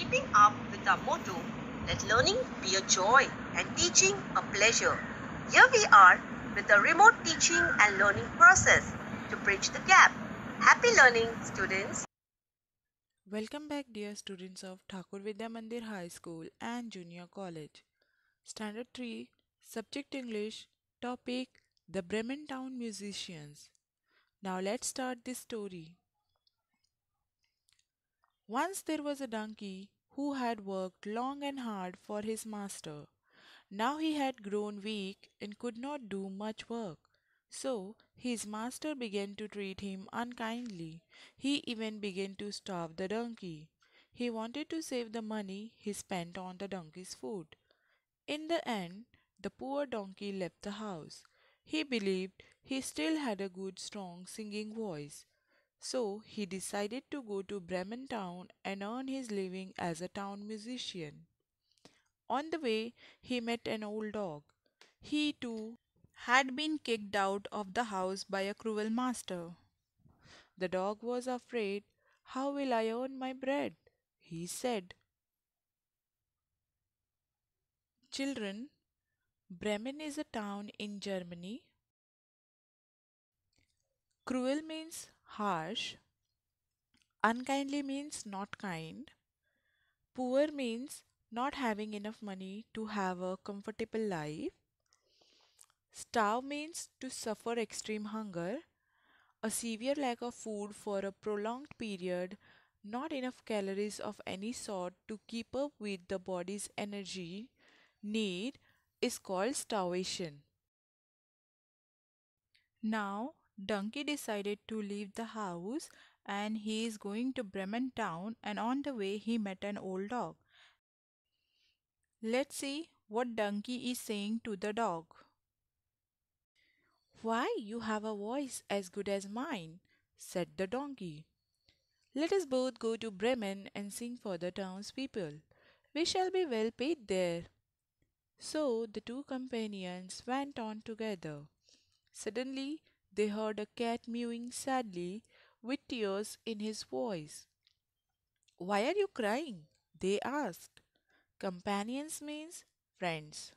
Keeping up with our motto, let learning be a joy and teaching a pleasure. Here we are with the remote teaching and learning process to bridge the gap. Happy learning, students. Welcome back dear students of Thakur Vidya Mandir High School and Junior College. Standard 3, Subject English, Topic The Bremen Town Musicians. Now let's start this story. Once there was a donkey who had worked long and hard for his master. Now he had grown weak and could not do much work. So his master began to treat him unkindly. He even began to starve the donkey. He wanted to save the money he spent on the donkey's food. In the end, the poor donkey left the house. He believed he still had a good, strong singing voice. So he decided to go to Bremen town and earn his living as a town musician. On the way, he met an old dog. He too had been kicked out of the house by a cruel master. The dog was afraid. How will I earn my bread? he said. Children, Bremen is a town in Germany. Cruel means harsh. Unkindly means not kind. Poor means not having enough money to have a comfortable life. Starve means to suffer extreme hunger, a severe lack of food for a prolonged period, not enough calories of any sort to keep up with the body's energy need is called starvation. Now, Donkey decided to leave the house and he is going to Bremen town and on the way he met an old dog. Let's see what Donkey is saying to the dog. Why, you have a voice as good as mine, said the donkey. Let us both go to Bremen and sing for the townspeople. We shall be well paid there. So the two companions went on together. Suddenly they heard a cat mewing sadly with tears in his voice. Why are you crying? they asked. Companions means friends.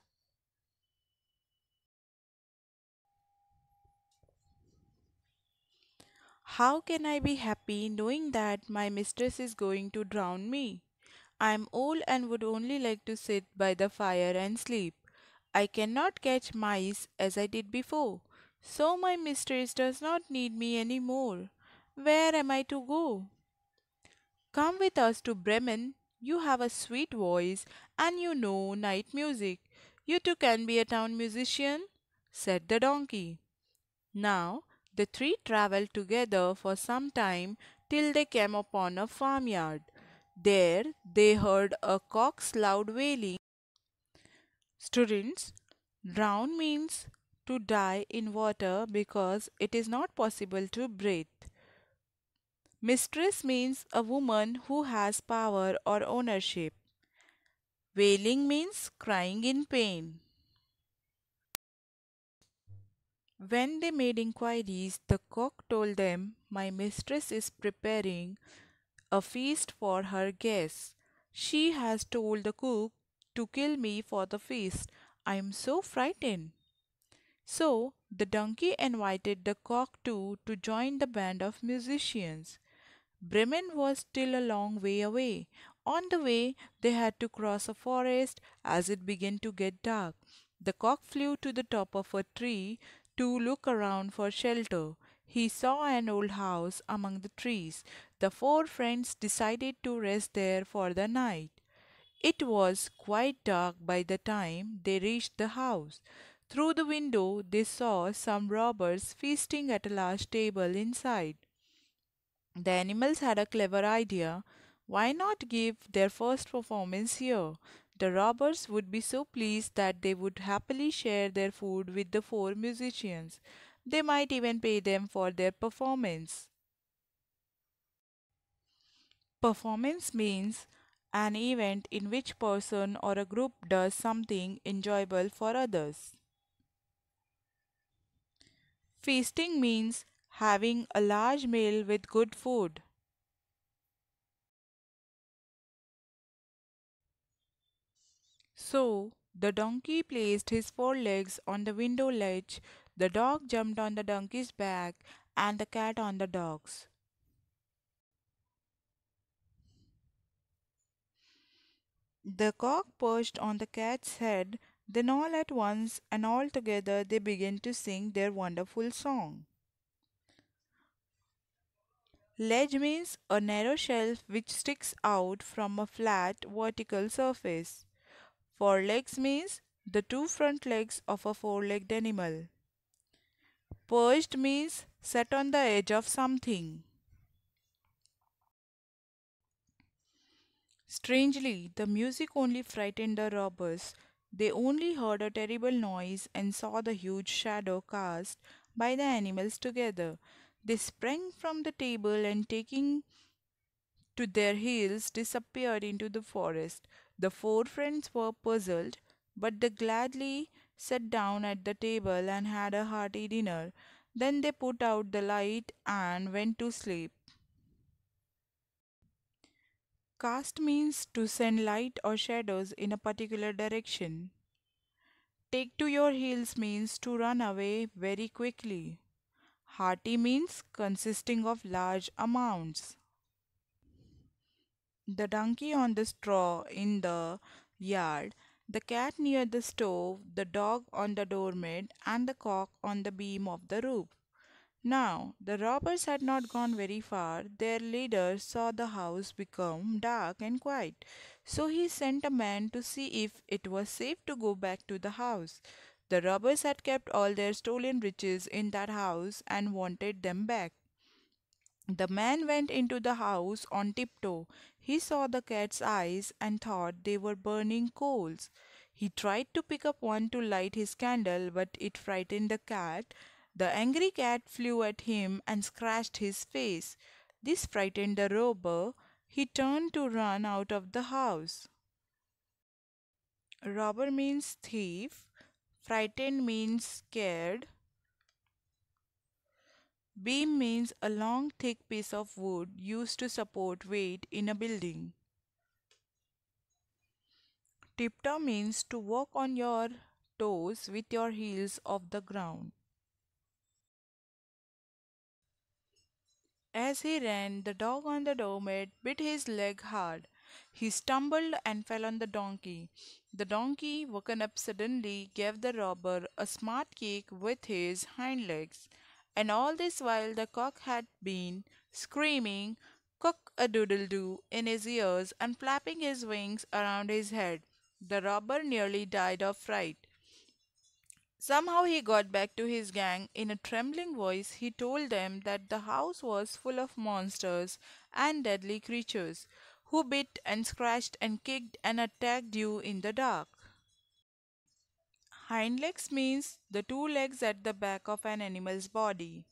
How can I be happy knowing that my mistress is going to drown me? I am old and would only like to sit by the fire and sleep. I cannot catch mice as I did before, so my mistress does not need me any more. Where am I to go? Come with us to Bremen. You have a sweet voice and you know night music. You too can be a town musician, said the donkey. Now the three travelled together for some time till they came upon a farmyard. There they heard a cock's loud wailing. Students, drown means to die in water because it is not possible to breathe. Mistress means a woman who has power or ownership. Wailing means crying in pain. When they made inquiries, the cock told them, My mistress is preparing a feast for her guests. She has told the cook to kill me for the feast. I am so frightened. So the donkey invited the cock too to join the band of musicians. Bremen was still a long way away. On the way, they had to cross a forest as it began to get dark. The cock flew to the top of a tree to look around for shelter. He saw an old house among the trees. The four friends decided to rest there for the night. It was quite dark by the time they reached the house. Through the window they saw some robbers feasting at a large table inside. The animals had a clever idea. Why not give their first performance here? The robbers would be so pleased that they would happily share their food with the four musicians. They might even pay them for their performance. Performance means an event in which person or a group does something enjoyable for others. Feasting means having a large meal with good food. So the donkey placed his forelegs on the window ledge, the dog jumped on the donkey's back, and the cat on the dog's. The cock perched on the cat's head, then all at once and all together they begin to sing their wonderful song. Ledge means a narrow shelf which sticks out from a flat vertical surface. Forelegs means the two front legs of a four legged animal. Perched means set on the edge of something. Strangely, the music only frightened the robbers. They only heard a terrible noise and saw the huge shadow cast by the animals together. They sprang from the table and taking to their heels disappeared into the forest. The four friends were puzzled, but they gladly sat down at the table and had a hearty dinner. Then they put out the light and went to sleep. Cast means to send light or shadows in a particular direction. Take to your heels means to run away very quickly. Hearty means consisting of large amounts. The donkey on the straw in the yard, the cat near the stove, the dog on the doormat, and the cock on the beam of the roof. Now, the robbers had not gone very far. Their leader saw the house become dark and quiet. So he sent a man to see if it was safe to go back to the house. The robbers had kept all their stolen riches in that house and wanted them back. The man went into the house on tiptoe. He saw the cat's eyes and thought they were burning coals. He tried to pick up one to light his candle, but it frightened the cat. The angry cat flew at him and scratched his face. This frightened the robber. He turned to run out of the house. Robber means thief. Frightened means scared. Beam means a long thick piece of wood used to support weight in a building. Tiptoe means to walk on your toes with your heels off the ground. As he ran, the dog on the doormat bit his leg hard. He stumbled and fell on the donkey. The donkey, woken up suddenly, gave the robber a smart kick with his hind legs. And all this while the cock had been screaming cock a doodle doo in his ears and flapping his wings around his head. The robber nearly died of fright. Somehow he got back to his gang. In a trembling voice, he told them that the house was full of monsters and deadly creatures who bit and scratched and kicked and attacked you in the dark. Hind legs means the two legs at the back of an animal's body.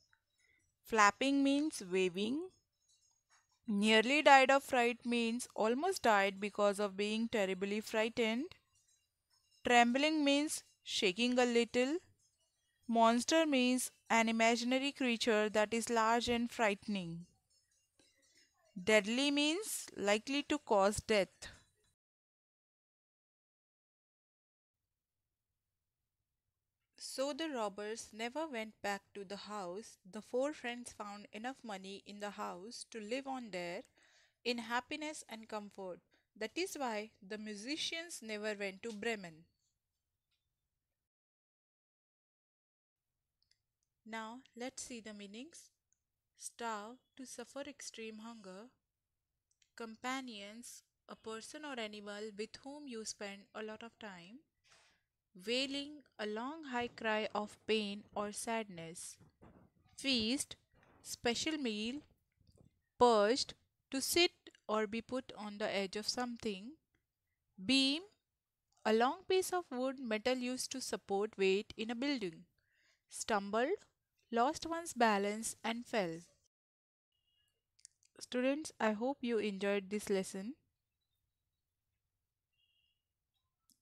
Flapping means waving. Nearly died of fright means almost died because of being terribly frightened. Trembling means shaking a little. Monster means an imaginary creature that is large and frightening. Deadly means likely to cause death. So the robbers never went back to the house. The four friends found enough money in the house to live on there in happiness and comfort. That is why the musicians never went to Bremen. Now let's see the meanings. Starve to suffer extreme hunger. Companions, a person or animal with whom you spend a lot of time. Wailing, a long high cry of pain or sadness. Feast, special meal. Perched, to sit or be put on the edge of something. Beam, a long piece of wood metal used to support weight in a building. Stumbled, lost one's balance and fell. Students, I hope you enjoyed this lesson.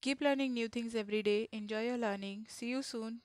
Keep learning new things every day. Enjoy your learning. See you soon.